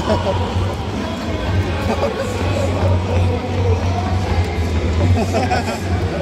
ハハハハ